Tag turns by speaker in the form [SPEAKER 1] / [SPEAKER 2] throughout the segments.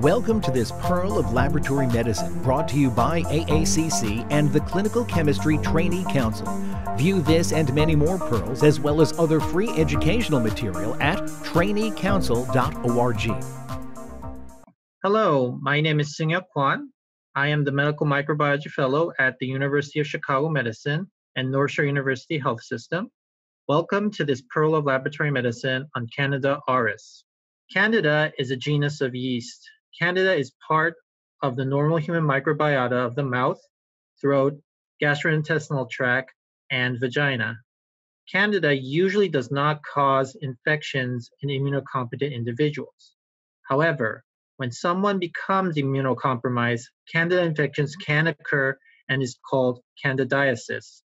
[SPEAKER 1] Welcome to this Pearl of Laboratory Medicine brought to you by AACC and the Clinical Chemistry Trainee Council. View this and many more pearls as well as other free educational material at traineecouncil.org.
[SPEAKER 2] Hello, my name is Seung Kwon. I am the Medical Microbiology Fellow at the University of Chicago Medicine and North Shore University Health System. Welcome to this Pearl of Laboratory Medicine on Candida auris. Candida is a genus of yeast. Candida is part of the normal human microbiota of the mouth, throat, gastrointestinal tract, and vagina. Candida usually does not cause infections in immunocompetent individuals. However, when someone becomes immunocompromised, Candida infections can occur and is called candidiasis.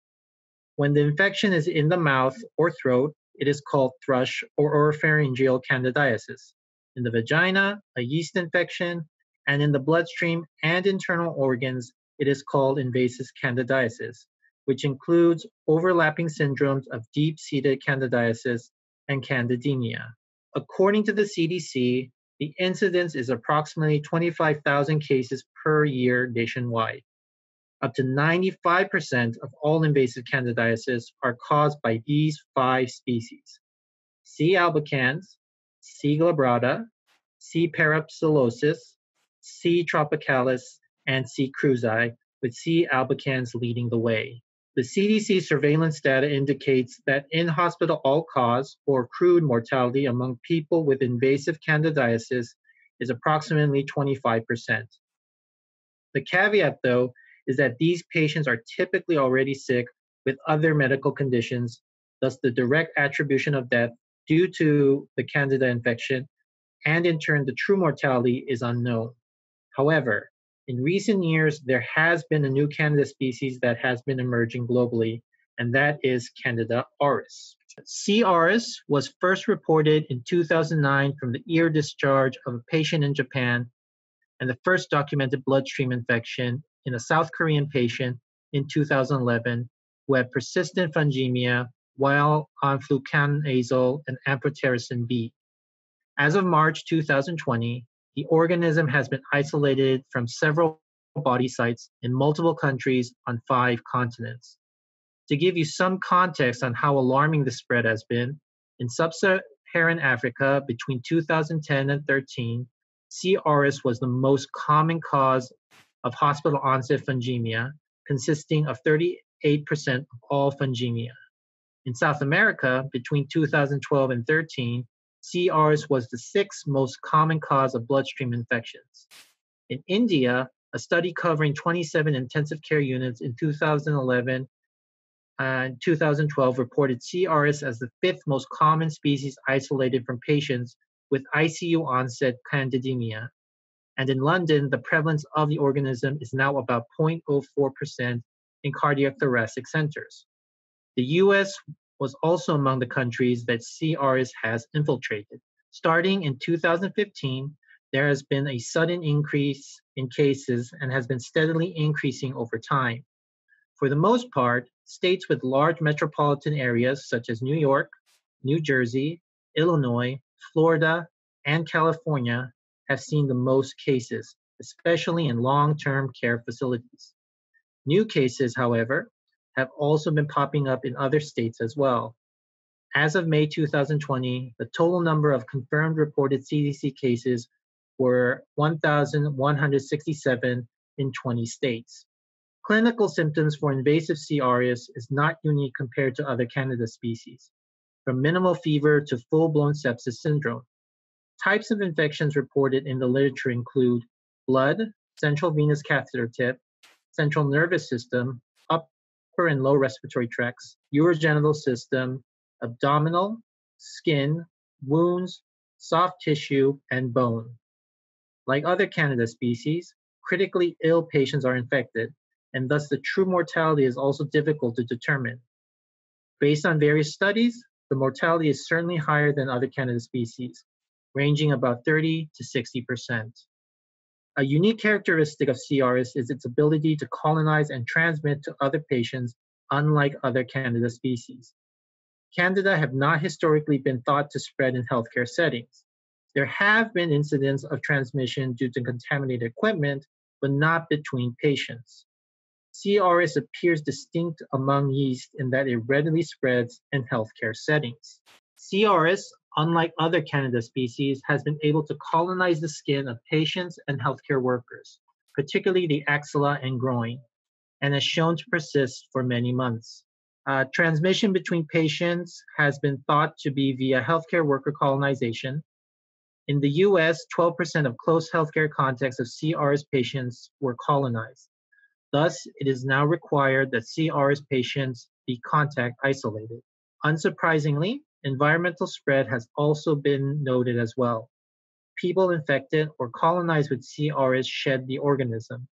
[SPEAKER 2] When the infection is in the mouth or throat, it is called thrush or oropharyngeal candidiasis. In the vagina, a yeast infection, and in the bloodstream and internal organs, it is called invasive candidiasis, which includes overlapping syndromes of deep seated candidiasis and candidemia. According to the CDC, the incidence is approximately 25,000 cases per year nationwide. Up to 95% of all invasive candidiasis are caused by these five species C. albicans, C. glabrata, C. parapsilosis, C. tropicalis, and C. krusei, with C. albicans leading the way. The CDC surveillance data indicates that in hospital all cause or crude mortality among people with invasive candidiasis is approximately 25%. The caveat, though, is that these patients are typically already sick with other medical conditions, thus, the direct attribution of death due to the candida infection, and in turn, the true mortality is unknown. However, in recent years, there has been a new candida species that has been emerging globally, and that is Candida auris. C. auris was first reported in 2009 from the ear discharge of a patient in Japan, and the first documented bloodstream infection in a South Korean patient in 2011 who had persistent fungemia while on fluconazole and amphotericin B. As of March 2020, the organism has been isolated from several body sites in multiple countries on five continents. To give you some context on how alarming the spread has been, in sub Saharan Africa between 2010 and 13, C. auris was the most common cause of hospital onset fungemia, consisting of 38% of all fungemia. In South America, between 2012 and 13, C. auris was the sixth most common cause of bloodstream infections. In India, a study covering 27 intensive care units in 2011 and 2012 reported C. auris as the fifth most common species isolated from patients with ICU onset candidemia, and in London, the prevalence of the organism is now about 0.04% in cardiac thoracic centers. The US was also among the countries that C. auris has infiltrated. Starting in 2015, there has been a sudden increase in cases and has been steadily increasing over time. For the most part, states with large metropolitan areas such as New York, New Jersey, Illinois, Florida, and California have seen the most cases, especially in long term care facilities. New cases, however, have also been popping up in other states as well. As of May 2020, the total number of confirmed reported CDC cases were 1,167 in 20 states. Clinical symptoms for invasive C. auris is not unique compared to other Candida species, from minimal fever to full blown sepsis syndrome. Types of infections reported in the literature include blood, central venous catheter tip, central nervous system, upper and lower respiratory tracts, urogenital system, abdominal, skin, wounds, soft tissue, and bone. Like other Candida species, critically ill patients are infected, and thus the true mortality is also difficult to determine. Based on various studies, the mortality is certainly higher than other Candida species, ranging about 30 to 60%. A unique characteristic of C. auris is its ability to colonize and transmit to other patients, unlike other Candida species. Candida have not historically been thought to spread in healthcare settings. There have been incidents of transmission due to contaminated equipment, but not between patients. C. auris appears distinct among yeast in that it readily spreads in healthcare settings. C. auris, unlike other Candida species, has been able to colonize the skin of patients and healthcare workers, particularly the axilla and groin, and has shown to persist for many months. Uh, transmission between patients has been thought to be via healthcare worker colonization. In the US, 12% of close healthcare contacts of C. auris patients were colonized. Thus, it is now required that C. auris patients be contact isolated. Unsurprisingly, environmental spread has also been noted as well. People infected or colonized with C. auris shed the organism.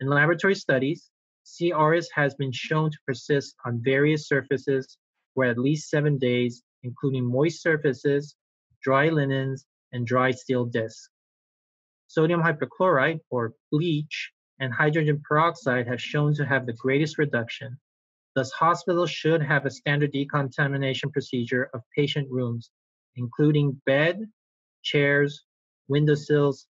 [SPEAKER 2] In laboratory studies, C. auris has been shown to persist on various surfaces for at least seven days, including moist surfaces, dry linens, and dry steel discs. Sodium hypochlorite, or bleach, and hydrogen peroxide have shown to have the greatest reduction. Thus, hospitals should have a standard decontamination procedure of patient rooms, including bed, chairs, windowsills,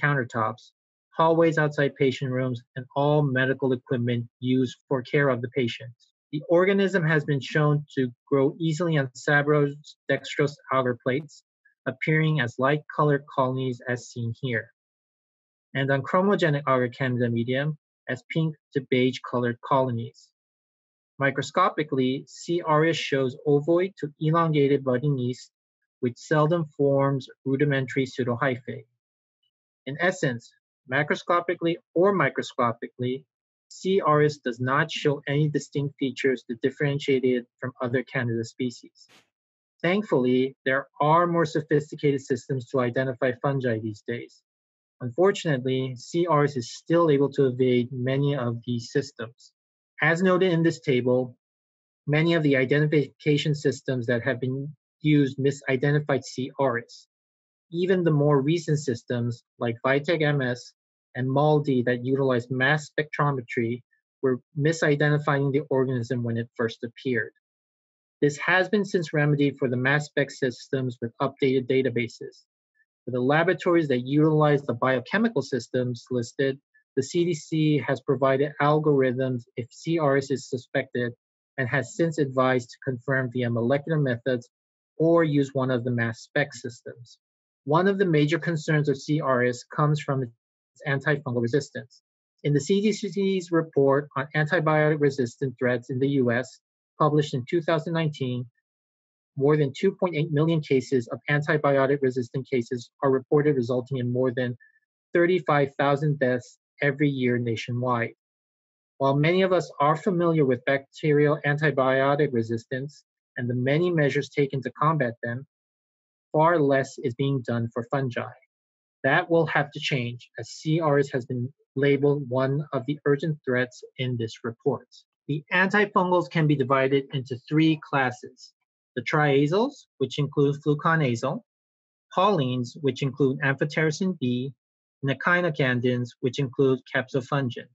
[SPEAKER 2] countertops, hallways outside patient rooms, and all medical equipment used for care of the patients. The organism has been shown to grow easily on Sabouraud dextrose agar plates, appearing as light-colored colonies as seen here and on chromogenic agar candida medium as pink to beige colored colonies. Microscopically, C. auris shows ovoid to elongated budding yeast, which seldom forms rudimentary pseudohyphae. In essence, macroscopically or microscopically, C. auris does not show any distinct features to differentiate it from other Candida species. Thankfully, there are more sophisticated systems to identify fungi these days. Unfortunately, C. auris is still able to evade many of these systems. As noted in this table, many of the identification systems that have been used misidentified C. auris. Even the more recent systems like Vitek MS and MALDI that utilize mass spectrometry were misidentifying the organism when it first appeared. This has been since remedied for the mass spec systems with updated databases. For the laboratories that utilize the biochemical systems listed, the CDC has provided algorithms if C. auris is suspected and has since advised to confirm via molecular methods or use one of the mass spec systems. One of the major concerns of C. auris comes from its antifungal resistance. In the CDC's report on antibiotic resistant threats in the US, published in 2019, more than 2.8 million cases of antibiotic resistant cases are reported, resulting in more than 35,000 deaths every year nationwide. While many of us are familiar with bacterial antibiotic resistance and the many measures taken to combat them, far less is being done for fungi. That will have to change as C. auris has been labeled one of the urgent threats in this report. The antifungals can be divided into three classes the triazoles, which include fluconazole, polyenes, which include amphotericin B, echinocandins, which include caspofungin.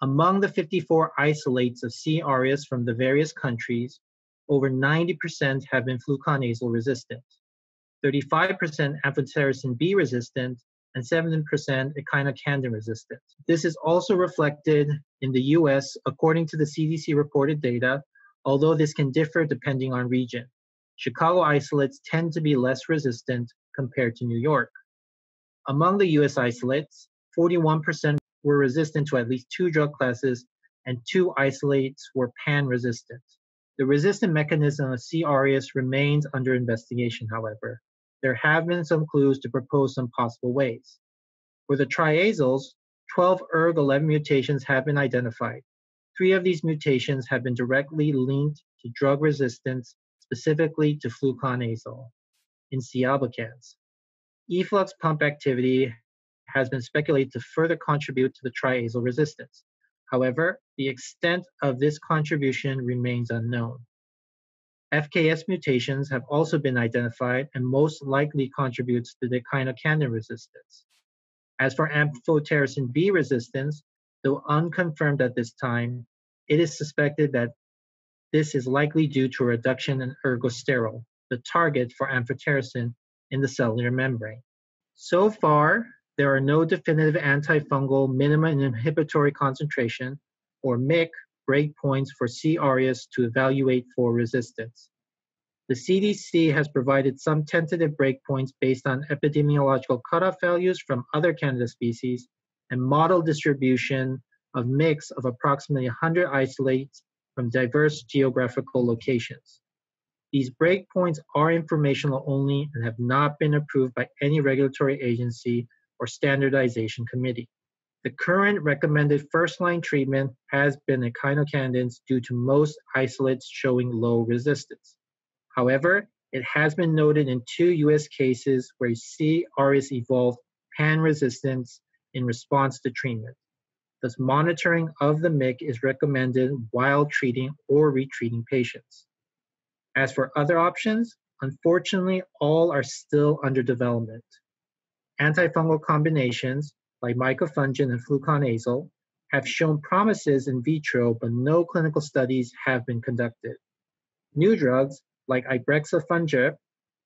[SPEAKER 2] Among the 54 isolates of C. auris from the various countries, over 90% have been fluconazole resistant, 35% amphotericin B resistant, and 7% echinocandin resistant. This is also reflected in the US according to the CDC reported data although this can differ depending on region. Chicago isolates tend to be less resistant compared to New York. Among the US isolates, 41% were resistant to at least two drug classes, and two isolates were pan resistant. The resistant mechanism of C. auris remains under investigation, however. There have been some clues to propose some possible ways. For the triazoles, 12 ERG11 mutations have been identified, Three of these mutations have been directly linked to drug resistance, specifically to fluconazole in C. Efflux pump activity has been speculated to further contribute to the triazole resistance. However, the extent of this contribution remains unknown. FKS mutations have also been identified and most likely contributes to the echinocandin resistance. As for amphotericin B resistance, Though unconfirmed at this time, it is suspected that this is likely due to a reduction in ergosterol, the target for amphotericin, in the cellular membrane. So far, there are no definitive antifungal minimum inhibitory concentration or MIC breakpoints for C. auris to evaluate for resistance. The CDC has provided some tentative breakpoints based on epidemiological cutoff values from other Candida species and model distribution of MICs of approximately 100 isolates from diverse geographical locations. These breakpoints are informational only and have not been approved by any regulatory agency or standardization committee. The current recommended first-line treatment has been echinocandins due to most isolates showing low resistance. However, it has been noted in two US cases where C. auris evolved pan resistance in response to treatment. Thus, monitoring of the MIC is recommended while treating or retreating patients. As for other options, unfortunately, all are still under development. Antifungal combinations, like micafungin and fluconazole, have shown promises in vitro, but no clinical studies have been conducted. New drugs, like ibrexafungerp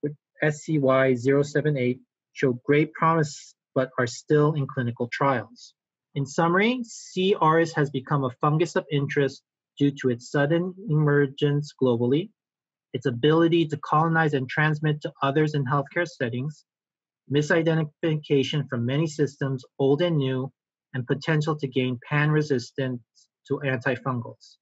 [SPEAKER 2] with SCY078, show great promise, but are still in clinical trials. In summary, C. auris has become a fungus of interest due to its sudden emergence globally, its ability to colonize and transmit to others in healthcare settings, misidentification from many systems, old and new, and potential to gain pan resistance to antifungals.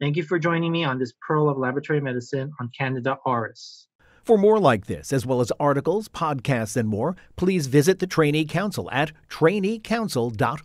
[SPEAKER 2] Thank you for joining me on this Pearl of Laboratory Medicine on Candida auris.
[SPEAKER 1] For more like this, as well as articles, podcasts, and more, please visit the Trainee Council at traineecouncil.org.